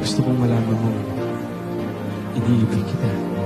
Gusto kong malaman mo, eh. iniibig kita. Eh.